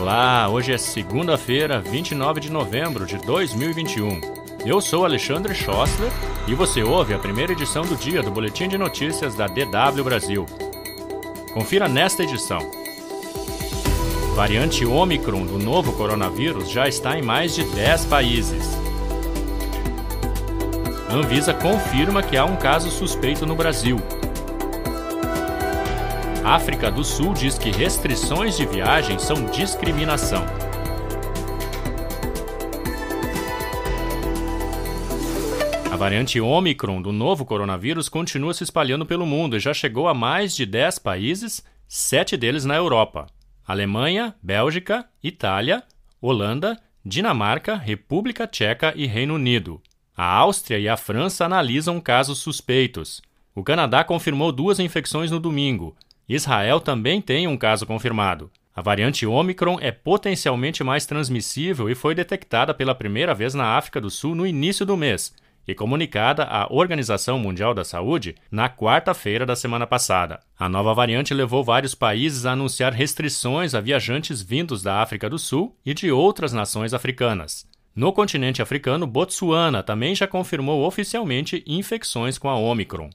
Olá, hoje é segunda-feira, 29 de novembro de 2021. Eu sou Alexandre Schossler e você ouve a primeira edição do dia do Boletim de Notícias da DW Brasil. Confira nesta edição. Variante Omicron do novo coronavírus já está em mais de 10 países. Anvisa confirma que há um caso suspeito no Brasil. África do Sul diz que restrições de viagem são discriminação. A variante Omicron do novo coronavírus continua se espalhando pelo mundo e já chegou a mais de 10 países, sete deles na Europa: Alemanha, Bélgica, Itália, Holanda, Dinamarca, República Tcheca e Reino Unido. A Áustria e a França analisam casos suspeitos. O Canadá confirmou duas infecções no domingo. Israel também tem um caso confirmado. A variante Omicron é potencialmente mais transmissível e foi detectada pela primeira vez na África do Sul no início do mês e comunicada à Organização Mundial da Saúde na quarta-feira da semana passada. A nova variante levou vários países a anunciar restrições a viajantes vindos da África do Sul e de outras nações africanas. No continente africano, Botsuana também já confirmou oficialmente infecções com a Omicron.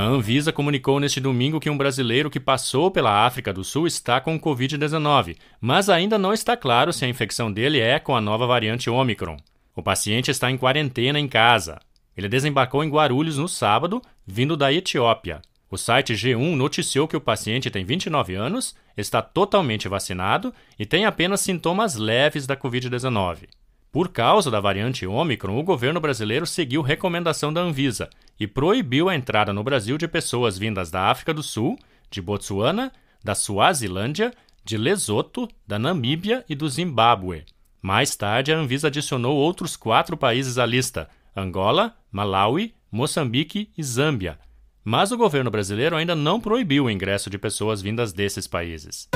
A Anvisa comunicou neste domingo que um brasileiro que passou pela África do Sul está com Covid-19, mas ainda não está claro se a infecção dele é com a nova variante Omicron. O paciente está em quarentena em casa. Ele desembarcou em Guarulhos no sábado, vindo da Etiópia. O site G1 noticiou que o paciente tem 29 anos, está totalmente vacinado e tem apenas sintomas leves da Covid-19. Por causa da variante Ômicron, o governo brasileiro seguiu recomendação da Anvisa e proibiu a entrada no Brasil de pessoas vindas da África do Sul, de Botsuana, da Suazilândia, de Lesoto, da Namíbia e do Zimbábue. Mais tarde, a Anvisa adicionou outros quatro países à lista: Angola, Malawi, Moçambique e Zâmbia. Mas o governo brasileiro ainda não proibiu o ingresso de pessoas vindas desses países.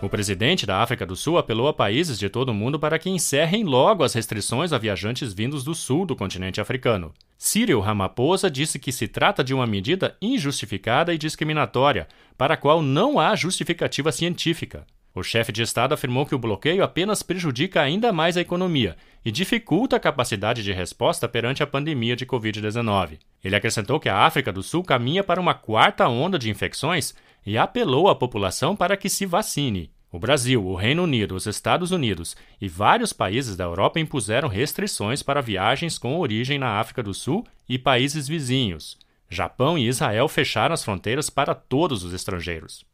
O presidente da África do Sul apelou a países de todo o mundo para que encerrem logo as restrições a viajantes vindos do sul do continente africano. Cyril Ramaphosa disse que se trata de uma medida injustificada e discriminatória, para a qual não há justificativa científica. O chefe de Estado afirmou que o bloqueio apenas prejudica ainda mais a economia e dificulta a capacidade de resposta perante a pandemia de Covid-19. Ele acrescentou que a África do Sul caminha para uma quarta onda de infecções e apelou à população para que se vacine. O Brasil, o Reino Unido, os Estados Unidos e vários países da Europa impuseram restrições para viagens com origem na África do Sul e países vizinhos. Japão e Israel fecharam as fronteiras para todos os estrangeiros.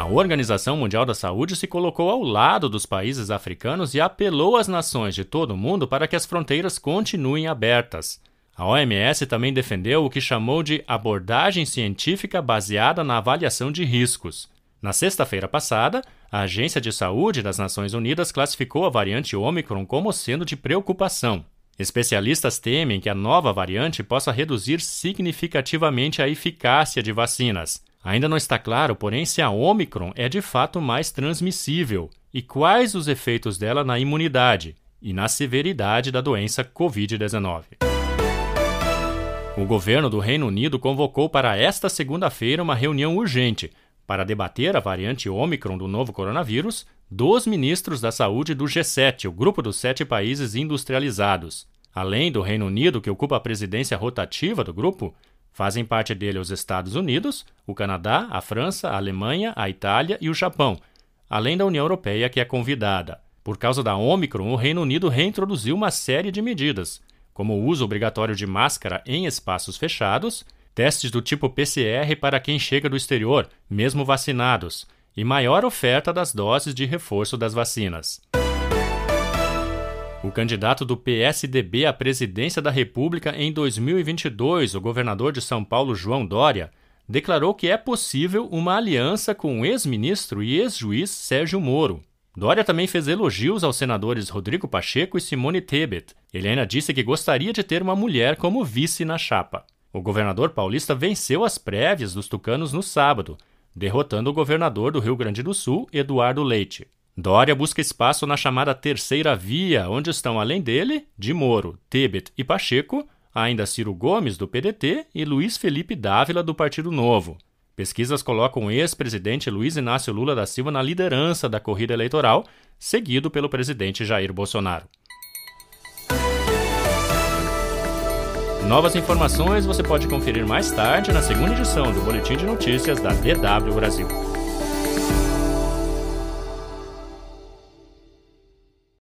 A Organização Mundial da Saúde se colocou ao lado dos países africanos e apelou às nações de todo o mundo para que as fronteiras continuem abertas. A OMS também defendeu o que chamou de abordagem científica baseada na avaliação de riscos. Na sexta-feira passada, a Agência de Saúde das Nações Unidas classificou a variante Omicron como sendo de preocupação. Especialistas temem que a nova variante possa reduzir significativamente a eficácia de vacinas. Ainda não está claro, porém, se a Omicron é de fato mais transmissível e quais os efeitos dela na imunidade e na severidade da doença Covid-19. O governo do Reino Unido convocou para esta segunda-feira uma reunião urgente para debater a variante Ômicron do novo coronavírus dos ministros da saúde do G7, o grupo dos sete países industrializados. Além do Reino Unido, que ocupa a presidência rotativa do grupo, fazem parte dele os Estados Unidos, o Canadá, a França, a Alemanha, a Itália e o Japão, além da União Europeia, que é convidada. Por causa da Ômicron, o Reino Unido reintroduziu uma série de medidas, como o uso obrigatório de máscara em espaços fechados, testes do tipo PCR para quem chega do exterior, mesmo vacinados, e maior oferta das doses de reforço das vacinas. O candidato do PSDB à presidência da República em 2022, o governador de São Paulo, João Dória, declarou que é possível uma aliança com o ex-ministro e ex-juiz Sérgio Moro. Dória também fez elogios aos senadores Rodrigo Pacheco e Simone Tebet. Ele ainda disse que gostaria de ter uma mulher como vice na chapa. O governador paulista venceu as prévias dos tucanos no sábado, derrotando o governador do Rio Grande do Sul, Eduardo Leite. Dória busca espaço na chamada terceira via, onde estão, além dele, de Moro, Tebet e Pacheco, ainda Ciro Gomes, do PDT, e Luiz Felipe Dávila, do Partido Novo. Pesquisas colocam o ex-presidente Luiz Inácio Lula da Silva na liderança da corrida eleitoral, seguido pelo presidente Jair Bolsonaro. Novas informações você pode conferir mais tarde na segunda edição do Boletim de Notícias da DW Brasil.